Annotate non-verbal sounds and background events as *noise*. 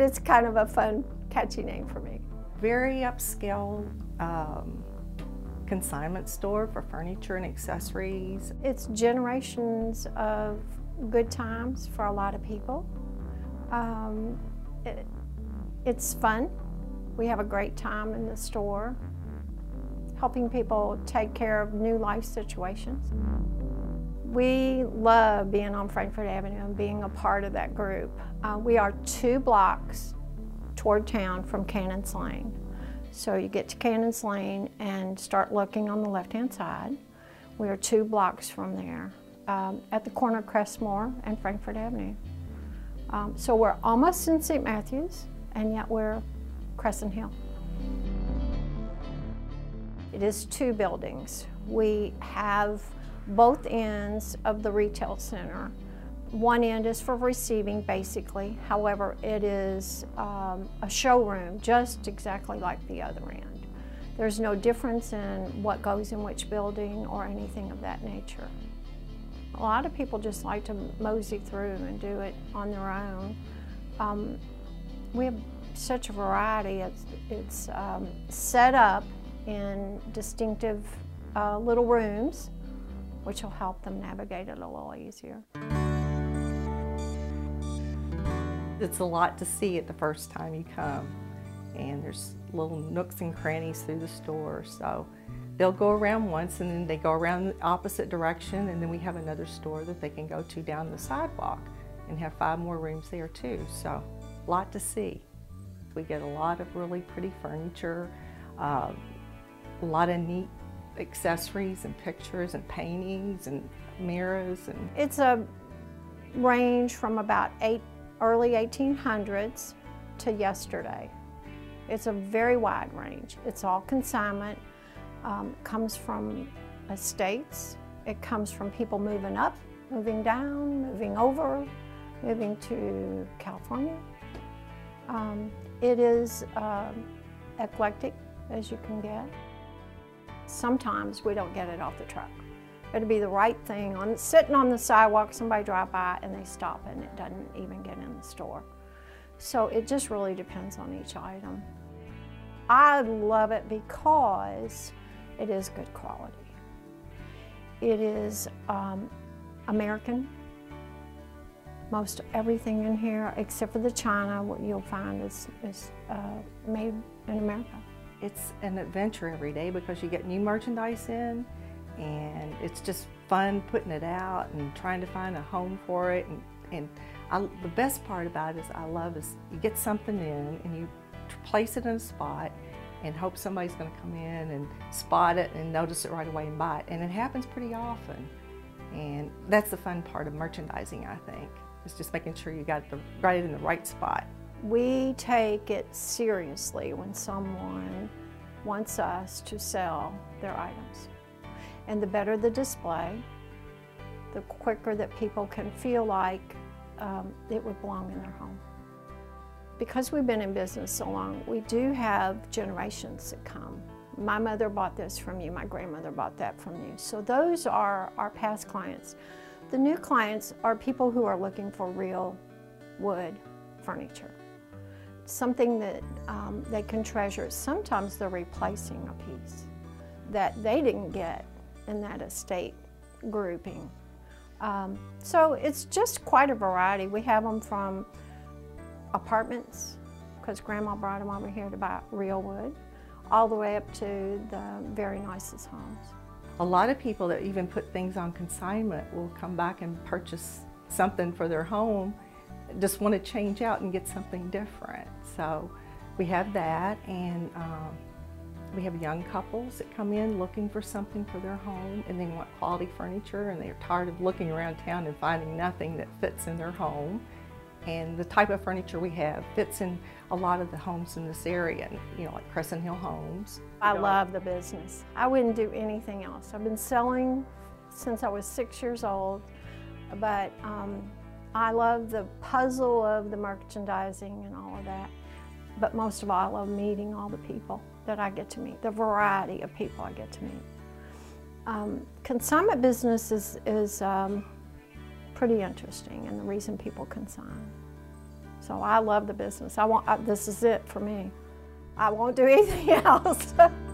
It's kind of a fun, catchy name for me. Very upscale um, consignment store for furniture and accessories. It's generations of good times for a lot of people. Um, it, it's fun. We have a great time in the store, helping people take care of new life situations. We love being on Frankfort Avenue and being a part of that group. Uh, we are two blocks toward town from Cannons Lane. So you get to Cannons Lane and start looking on the left-hand side. We are two blocks from there um, at the corner of Crestmore and Frankfort Avenue. Um, so we're almost in St. Matthews, and yet we're Crescent Hill. It is two buildings. We have both ends of the retail center. One end is for receiving, basically. However, it is um, a showroom, just exactly like the other end. There's no difference in what goes in which building or anything of that nature. A lot of people just like to mosey through and do it on their own. Um, we have such a variety. It's, it's um, set up in distinctive uh, little rooms, which will help them navigate it a little easier. It's a lot to see it the first time you come. And there's little nooks and crannies through the store. So they'll go around once and then they go around the opposite direction and then we have another store that they can go to down the sidewalk and have five more rooms there too. So a lot to see. We get a lot of really pretty furniture, uh, a lot of neat accessories and pictures and paintings and mirrors. and. It's a range from about eight, early 1800s to yesterday. It's a very wide range. It's all consignment, um, comes from estates, it comes from people moving up, moving down, moving over, moving to California. Um, it is um, eclectic as you can get. Sometimes we don't get it off the truck. It'll be the right thing on sitting on the sidewalk, somebody drive by and they stop and it doesn't even get in the store. So it just really depends on each item. I love it because it is good quality. It is um, American. Most everything in here, except for the china, what you'll find is, is uh, made in America. It's an adventure every day because you get new merchandise in and it's just fun putting it out and trying to find a home for it. And, and I, the best part about it is I love is you get something in and you place it in a spot and hope somebody's going to come in and spot it and notice it right away and buy it. And it happens pretty often. And that's the fun part of merchandising, I think. It's just making sure you got the right in the right spot. We take it seriously when someone wants us to sell their items. And the better the display, the quicker that people can feel like um, it would belong in their home. Because we've been in business so long, we do have generations that come. My mother bought this from you, my grandmother bought that from you. So those are our past clients. The new clients are people who are looking for real wood furniture something that um, they can treasure. Sometimes they're replacing a piece that they didn't get in that estate grouping. Um, so it's just quite a variety. We have them from apartments, because Grandma brought them over here to buy real wood, all the way up to the very nicest homes. A lot of people that even put things on consignment will come back and purchase something for their home just want to change out and get something different. So we have that and um, we have young couples that come in looking for something for their home and they want quality furniture and they're tired of looking around town and finding nothing that fits in their home. And the type of furniture we have fits in a lot of the homes in this area, you know, like Crescent Hill Homes. I love the business. I wouldn't do anything else. I've been selling since I was six years old, but um, I love the puzzle of the merchandising and all of that. But most of all, I love meeting all the people that I get to meet, the variety of people I get to meet. Um, consignment business is, is um, pretty interesting and the reason people consign. So I love the business. I want, I, this is it for me. I won't do *laughs* anything else. *laughs*